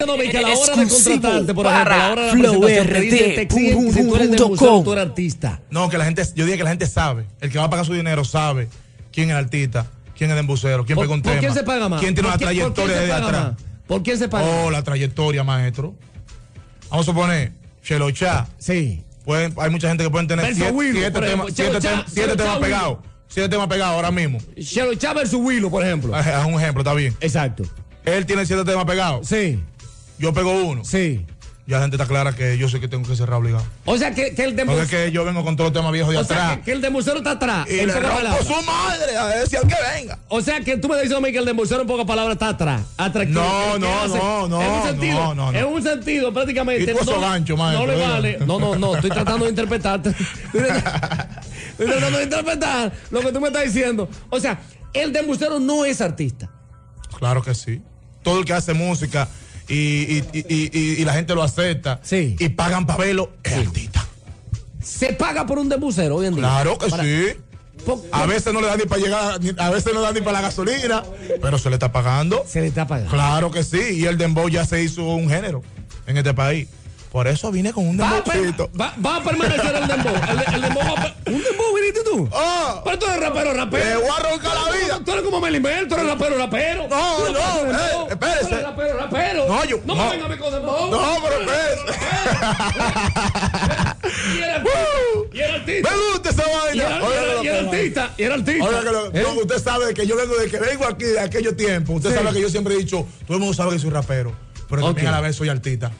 Que a la hora de contratarte, por ejemplo, a la hora de la para presentación, te dicen, te exigen que si tú eres del museo, flowrd.com. tú eres artista. No, que la gente, yo dije que la gente sabe. El que va a pagar su dinero sabe quién es el artista, quién es el embusero, quién ¿Por, pegó un por quién se paga más? ¿Quién tiene ¿Por una trayectoria desde atrás? más? ¿Por quién se paga Oh, la trayectoria, maestro. Vamos a suponer, Chelo Chá. Sí. Pueden, hay mucha gente que pueden tener siete, Willow, siete por temas, siete temas, pegados. Siete temas pegados ahora mismo. Chelo Chávez versus Willow, por ejemplo. Es un ejemplo, está bien. Exacto. Él tiene siete temas pegados. Sí, Yo pego uno. sí. Ya la gente está clara que yo sé que tengo que cerrar obligado. O sea, que, que el de Porque es que yo vengo con todos los temas viejos de o sea, atrás. que, que el de museo está atrás. y en le rompo su madre a decir al que venga. O sea, que tú me dices a mí que el de museo en pocas palabras está atrás. Atractivo. No, ¿Qué no, no, no, En un sentido, no, no, no. En un sentido, prácticamente. Y tú esos no, ganchos, maestro, No le vale. No, no, no. Estoy tratando de interpretarte. Estoy tratando de interpretar lo que tú me estás diciendo. O sea, el de museo no es artista. Claro que sí. Todo el que hace música y, y, y, y- y la gente lo acepta Sí. y pagan para verlo es artista. Se paga por un dembusero hoy en día. Claro que Para- sí. A veces no le da ni para llegar, a veces no le da ni para la gasolina, pero se le está pagando. Se le está pagando. Claro que sí. Y el dembow ya se hizo un género en este país. Por eso vine con un dembowcito. va- va a permanecer el dembow. El, el dembow va a per- ¿Un dembow viniste tú? ¡Oh! Pero tú eres rapero, ¡Te rapero. voy a roncar la vida! Tú eres como Melimel, tú eres rapero, rapero. No, no, haces eh, espérese. tú eres rapero, rapero. No, yo- No, no. me vengas con dembow. No, pero eres- Y era artista. Y era artista. ¡Me gusta esa vaina! y era- artista. Y era artista. Oiga que lo- ¿Eh? no, usted sabe que yo vengo de que vengo aquí de aquellos tiempos. Usted Sí. sabe que yo siempre he dicho, todo el mundo sabe que soy rapero, pero también Ok. a la vez soy artista.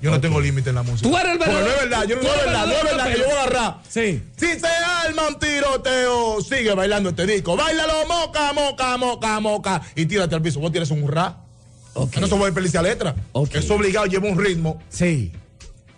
Yo no tengo límite en la música. Tú eres el Porque verdadero- no es verdad, yo no, es verdad, no es verdad que yo voy a agarrar. Sí. Si se arma un tiroteo, sigue bailando este disco. Báilalo, moca, moca, moca, moca. Y tírate al piso. Vos tienes un rap. Ok. No se puede desperdiciar letra. Ok. Es obligado, lleva un ritmo, Sí.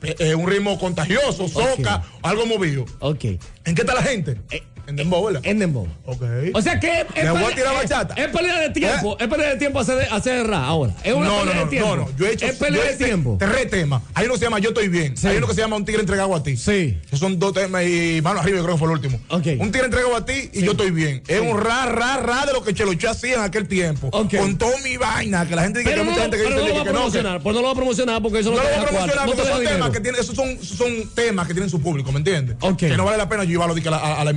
eh, eh, un ritmo contagioso, soca, algo movido. Ok. ¿En qué está la gente? Eh, en Dembow, ¿verdad? En dembow. Ok. O sea que es, es ¿Le voy a tirar es- bachata? Es pelea de tiempo. Es pelea de tiempo hacer, hacer rap ahora. Es una no, no, pelea no, de tiempo. no, no. Yo he hecho Es pelea de tiempo. Tres temas. Hay uno que se llama Yo estoy bien. Sí. Hay uno que se llama Un tigre entregado a ti. Sí. Esos son dos temas y mano arriba, yo creo que fue el último. Ok. Un tigre entregado a ti y yo estoy bien. Es un ra, ra, ra de lo que Chelocho hacía en aquel tiempo. Ok. Con toda mi vaina. Que la gente dice que hay no, mucha gente que dice no lo va a que no. que- promocionar. Pues no lo va a promocionar porque eso no, No lo voy a promocionar no porque son temas que tienen, esos son, temas que tienen su público, ¿me entiendes? Que no vale la pena llevarlo que a, la,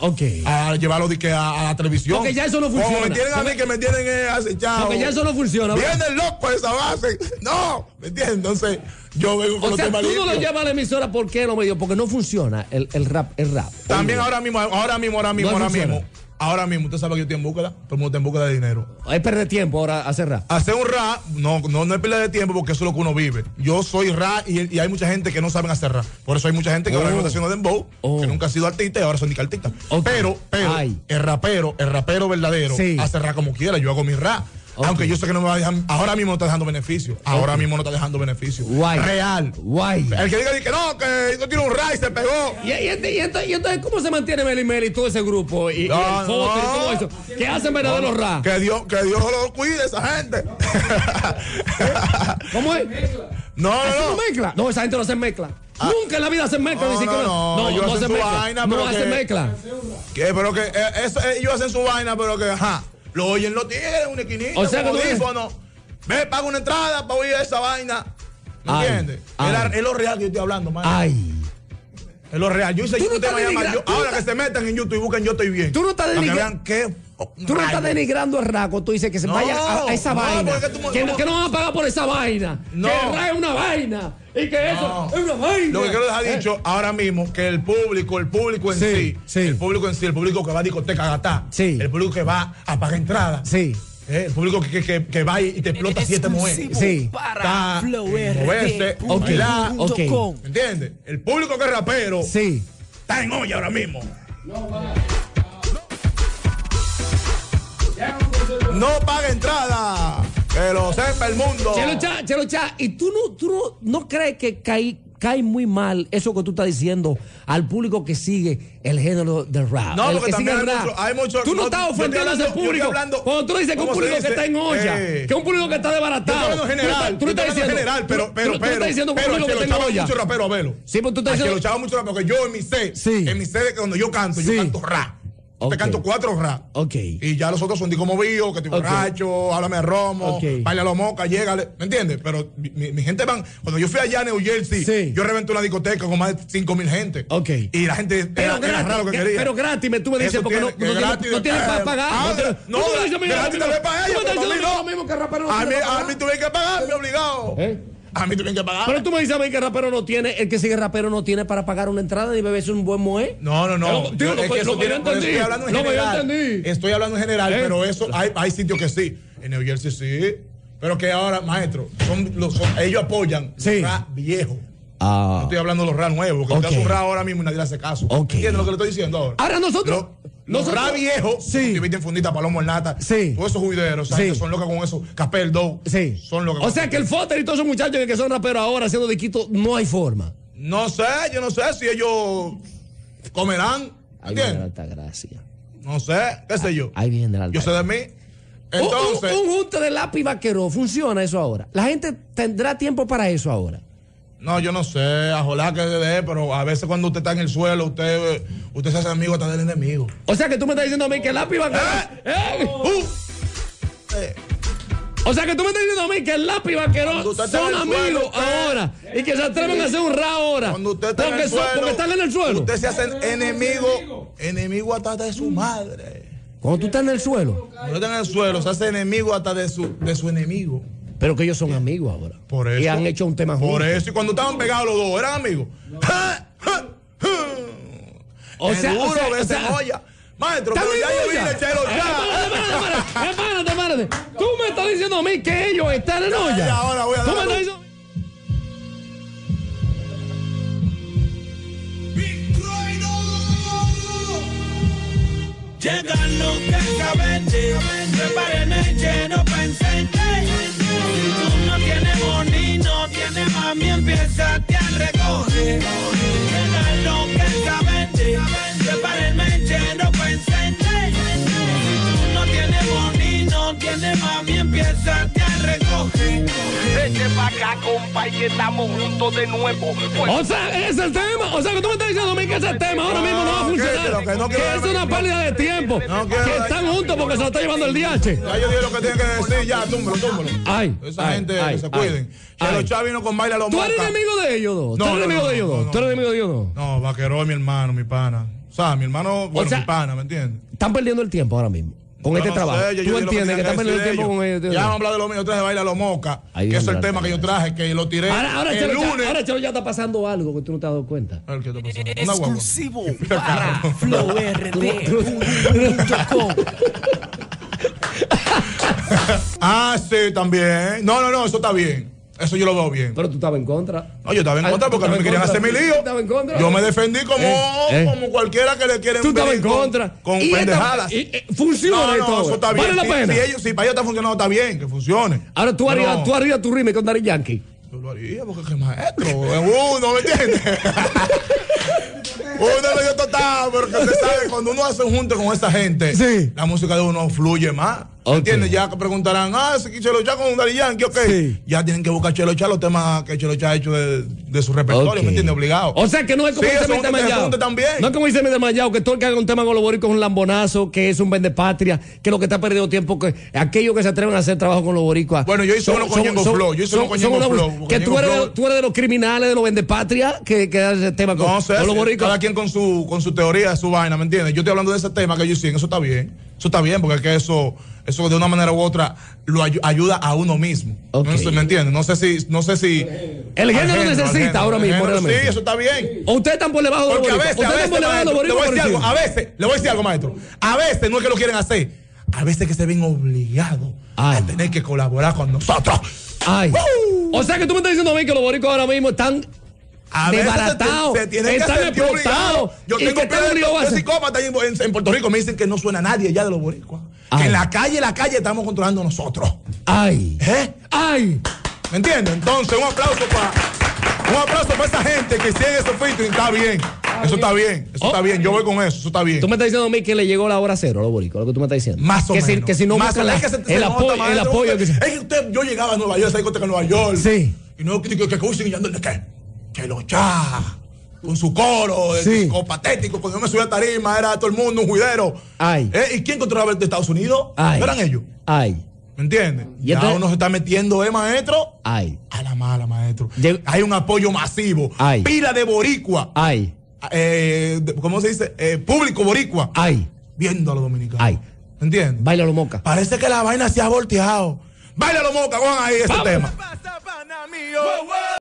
a. A llevarlo de que a, a la televisión. Porque ya eso no Como funciona. me tienen a mí que me tienen eh, acechado. Porque ya eso no funciona. ¿verdad? Viene loco esa base. No, ¿me entiendes? Entonces, yo vengo con O los sea, temas tú no lo llevas a la emisora ¿por qué no me dio? Porque no funciona el, el rap, el rap. También Oye, ahora mismo, ahora mismo, ahora mismo, No ahora funciona. mismo. Ahora mismo, usted sabe que yo estoy en búsqueda. Todo el mundo está en búsqueda de dinero. Es perder tiempo ahora hacer rap. Hacer un rap, no, no, no es pérdida de tiempo porque eso es lo que uno vive. Yo soy rap y, y hay mucha gente que no saben hacer rap. Por eso hay mucha gente que ahora Oh. mismo está haciendo dembow, Oh. que nunca ha sido artista y ahora son ni artistas. Pero, pero, Ay. el rapero, el rapero verdadero, Sí. hace rap como quiera. Yo hago mi rap. Aunque yo sé que no me va a dejar, ahora mismo no está dejando beneficio. Ahora mismo no está dejando beneficio. Guay. Real. Guay. El que diga que no, que no tiene un rap y se pegó. Y, y, este- y entonces, y entonces, ¿cómo se mantiene Meli Meli y todo ese grupo? Y, y No, el foto y no. todo eso. Que hacen verdaderos rap. Que Dios, que Dios lo cuide esa gente. ¿Cómo es? no, ¿Eso no, no no. mezcla? No, esa gente no se mezcla. Nunca en la vida hacen mezcla, No, ni siquiera. no, no, ellos hacen hacen su mezcla. vaina, no pero hacen que- mezcla. Que, pero que eh, eso, ellos hacen su vaina, pero que, ajá, lo oyen, lo tienen, una esquinita, O sea audífono. Ve, paga una entrada para oír esa vaina. ¿Me Ay, entiendes? Es, lo real que yo estoy hablando, man. Ay. Es lo real. Yo hice un tema llamado Ahora que se metan en YouTube y busquen Yo estoy bien. Tú no estás Para que vean qué. Tú no estás denigrando el raco, tú dices que se No, vaya a, a esa no, vaina. tú- que, no- ¿cómo? que no van a pagar por esa vaina. No. Que el rap es una vaina. Y que eso No. es una vaina. Lo que quiero dejar Eh, dicho ahora mismo que el público, el público en Sí, sí, sí. el público en sí, el público que va a discoteca a gastar, Sí. el público que va a pagar entrada, Sí. eh, el público que, que, que, que va y te explota siete mujeres. Sí. Para moverse, bailar, Ok. ¿Me entiendes? El público que es rapero Sí. está en olla ahora mismo. No paga entrada. Que lo sepa el mundo. Chelo Cha, Chelo Cha, y tú no, tú no, no crees que cae, cae muy mal eso que tú estás diciendo al público que sigue el género del rap. No, el porque que sigue también el hay mucho- hay mucho- Tú no, no, estás yo ofendiendo a ese yo público. hablando- Cuando tú dices que un ¿cómo se público que está en olla, Eh. que un público que está Yo desbaratado. Tú no general, tú no yo estás estoy diciendo hablando general, tú- pero, tú- pero, tú pero, estás diciendo que pero, público que Chelo está en olla. mucho rapero a velo. Sí, pero tú estás diciendo- Chelo Chava mucho rapero, porque yo en mi Sí. en mi que cuando yo canto, yo canto rap. Te canto cuatro rap. Ok. Y ya los otros son disco movido, que estoy Ok. borracho, háblame de romo, Ok. baila los mocas, llégale. ¿Me entiendes? Pero mi, gente van. Cuando yo fui allá a New Jersey, Sí. yo reventé una discoteca con más de 5 mil gente. Ok. Y la gente Pero era, era raro gratis, que que- quería. pero gratis, me- tú me dices, porque no, tiene- no, que tiene- gratis, no tienes eh, para pagar. ah, no, no, me gratis lo tal vez para me estás pero a mí no. lo no A mí, pagar. tuve que pagarme obligado. ¿Eh? A mí tuve que pagar. Pero tú me dices a mí que el rapero no tiene, el que sigue rapero no tiene para pagar una entrada ni beberse un buen moe. No, no, no. Yo- lo es que- que eso que tiene-. Estoy hablando en que yo general. Estoy hablando en general, ¿Eh? pero eso hay, hay sitios que sí. En New Jersey sí. Pero que ahora, maestro, son, los, son- ellos apoyan Sí. los rap viejos. Ah. No estoy hablando de los rap nuevos, porque Ok. usted hace un rap ahora mismo y nadie le hace caso. Ok. ¿Entiendes lo que le estoy diciendo ahora? Ahora nosotros. Los rap viejos, Sí. que visten fundita, palomo en lata, Sí. todos esos juideros, Sí. son locas con eso, Capel Doe, Sí. son locas O sea que el Foster y todos esos muchachos que son raperos ahora haciendo disquitos, no hay forma. No sé, yo no sé si ellos comerán, Ahí viene la ¿entiendes? alta gracia. No sé, qué sé yo. Ahí viene la alta Yo sé de mí. Entonces, un, un junte de lápiz vaquero, funciona eso ahora. La gente tendrá tiempo para eso ahora. no, yo no sé, ojalá que se dé, pero a veces cuando usted está en el suelo, usted, usted se hace amigo hasta del enemigo. O sea que tú me estás diciendo a mí que el lápiz vaquero. ¡Eh! Uh, eh, O sea que tú me estás diciendo a mí que el lápiz está son suelo, amigos ahora y que se atreven a hacer un ra ahora. cuando usted está porque, en el son- suelo, porque están en el suelo. Usted se hace enemigo, enemigo hasta de su madre. Cuando tú estás en el suelo. Cuando usted está en el suelo, se hace enemigo hasta de su, de su enemigo. Pero que ellos son amigos ahora. Por eso. Y han hecho un tema juntos. Por eso, y cuando estaban pegados los dos, eran amigos. O sea, o duro sea, de o sea, cebolla. Maestro, ¿Está pero ya yo vine olla? chelo ya. Espérate, espérate, espérate, espérate. Tú me estás diciendo a mí que ellos están en olla. ya, ahora voy a Tú dar me estás diciendo. Llegan los que cabete, preparen el Acá, compa, y estamos juntos de nuevo. Pues O sea, ese es el tema. O sea, que tú me estás diciendo a mí que ese tema ahora mismo no va a que- funcionar. que no Que es una pérdida de tiempo. No quiero- Que están juntos porque se lo está llevando el DH. Ya yo dije lo que tiene que decir, ya, túmbalo, túmbalo. Ay, Esa ay, gente ay, que se ay, cuiden. ay. Chelo Chávez vino con baila los ¿Tú eres enemigo de ellos dos? ¿Tú No, eres enemigo de ellos dos? ¿Tú eres enemigo de ellos dos? No, Vaquero es mi hermano, mi pana. O sea, mi hermano, bueno, sea, mi pana, ¿me entiendes? Están perdiendo el tiempo ahora mismo. Con Yo este no trabajo. sé, yo- yo ¿Tú entiendes que tenía están perdiendo el tiempo con ellos. ellos? Ya vamos a hablar de lo mío, yo traje baila los mocas, Ahí que es el tema que yo traje, que lo tiré Ahora, ahora, el Chelo, ya, lunes. ahora Chelo, ya está pasando algo que tú no te has dado cuenta. A ver, ¿qué está pasando? Una. Exclusivo para flowrd.com. Ah, sí, también. No, no, no, eso está bien. Eso yo lo veo bien. Pero tú estabas en contra. No, yo estaba en Ah, contra ¿tú porque no me querían hacer mi lío. ¿Tú estabas en contra? Yo me defendí como, Eh, eh. como cualquiera que le quieren Tú estabas en con- contra. Con, esta- pendejadas. y- y- funciona no, esto no, ahora. eso está bien. Vale la Si- pena. Si, ellos, si para ellos está funcionando, está bien, que funcione. Ahora tú harías, tú harías tu rime con Daddy Yankee. Yo lo haría porque es maestro, es uno, ¿me entiendes? uno lo dio total, pero que usted sabe, cuando uno hace un junte con esa gente, Sí. la música de uno fluye más. Ok. ¿Me entiendes? Ya que preguntarán, ah, si Chelo Chá con un Daddy Yankee, ok. Sí. Ya tienen que buscar Chelo Chá los temas que Chelo Chá ha hecho de, de su repertorio. ¿me entiendes? Obligado. O sea que no es como Sí, dice junte también. No es como dice Mete Mayao, que todo el que haga un tema con los boricos es un lambonazo, que es un vende patria, que lo que está perdiendo tiempo, que aquellos que se atreven a hacer trabajo con los boricuas. Bueno, yo hice uno con Ñengo Flow, yo hice uno con Ñengo Flow, con Que tú eres, Flow. tú eres de los criminales, de los vende patria, que, que hacen ese tema con, No sé, con los sí, boricos. cada quien con su, con su teoría, su vaina, ¿me entiendes? Yo estoy hablando de ese tema que yo hice, eso está bien. Eso está bien, porque es que eso, eso de una manera u otra lo ayu- ayuda a uno mismo. Ok. No sé, ¿Me entiendes? No sé si, no sé si. El género al necesita ahora mismo, género. Sí, eso está bien. O ustedes están por debajo de los Porque a boricos. veces, a veces, le voy a boricos. decir algo, a veces, le voy a decir algo, maestro. A veces no es que lo quieren hacer, a veces que se ven obligados a tener que colaborar con nosotros. Ay. ¡Uh! O sea que tú me estás diciendo a mí que los boricos ahora mismo están A veces se, se tienen que están explotados. Yo tengo que de- psicópatas en, en Puerto Rico. Me dicen que no suena nadie ya de los boricuas. Que en la calle, la calle estamos controlando nosotros. Ay. ¿Eh? Ay. ¿Me entiendes? Entonces, un aplauso para un aplauso para esa gente que sigue esos featuring. Está bien. Eso está bien. Eso Oh. está bien. Yo voy con eso. Eso está bien. Tú me estás diciendo a mí que le llegó la hora cero a los boricos, lo que tú me estás diciendo. Más o que menos. Si, que si no Más o- la- es que se- el, apoyo, el apoyo. que Es que usted, yo llegaba a Nueva York, esa discoteca en Nueva York. Sí. Y no que que que qué. Que lo cha. con su coro, Sí. patético, cuando yo me subí a tarima, era todo el mundo un juidero. Ay. ¿Eh? ¿Y quién controlaba de Estados Unidos? Ay. ¿No eran ellos? Ay, ¿Me entiendes? Y Ya entonces- uno se está metiendo, ¿eh, maestro? ay, A la mala, maestro. Hay un apoyo masivo. Ay. Pila de boricua. ay, Eh, ¿Cómo se dice? Eh, público boricua. ay. Viendo a los dominicanos. Ay. ¿Me entiendes? Bailalo moca. Parece que la vaina se ha volteado. Baila los moca, Juan, ahí ese Vamos. tema.